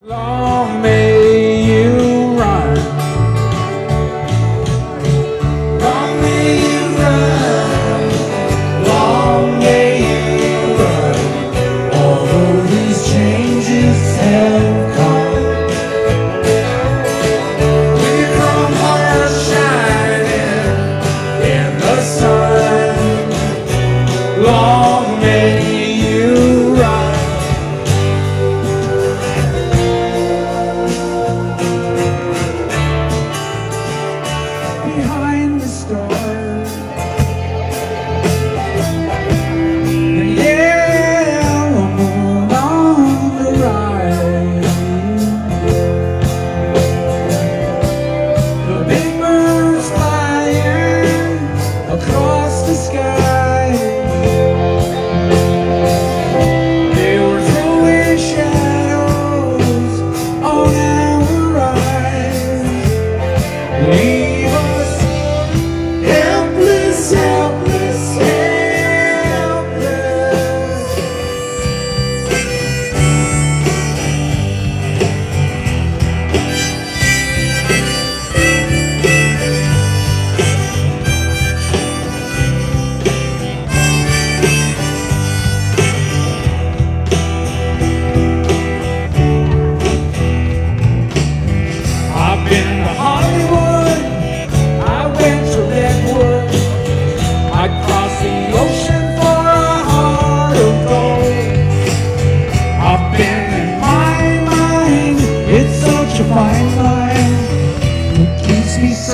Long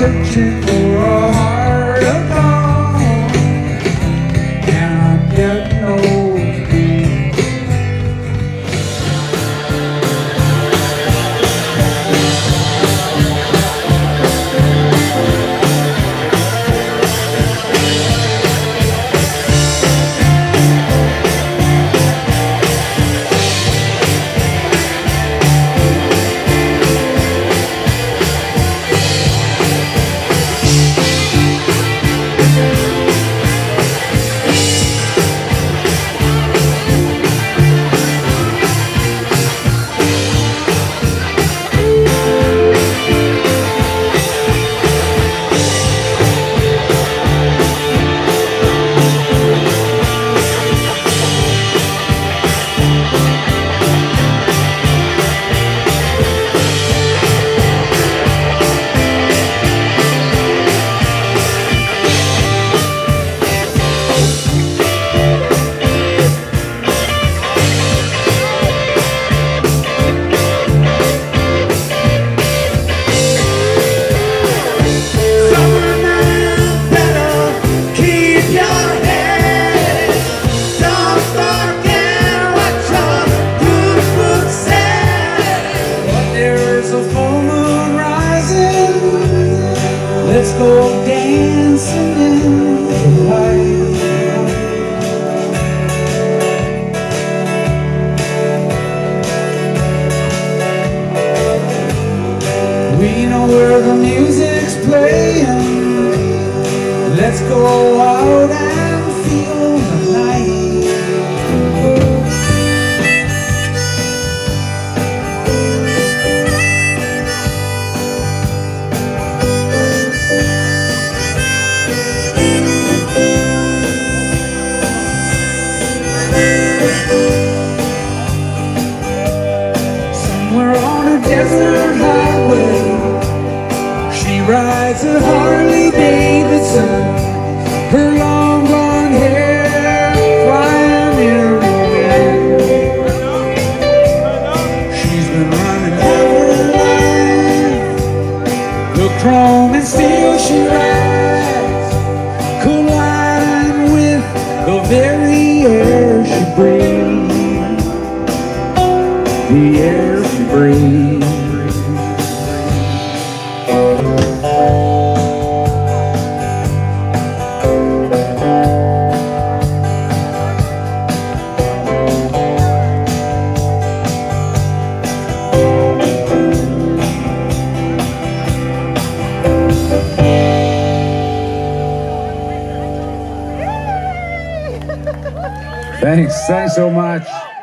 searching for a heart of gold. And I'm getting old. Let's go dancing in the light. We know where the music's playing. Let's go out and feel desert highway, she rides a Harley Davidson. Her long blonde hair flying everywhere. She's been running all her. The chrome and steel she rides, colliding with the very air she breathes the air Thanks, so much.